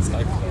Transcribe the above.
it's like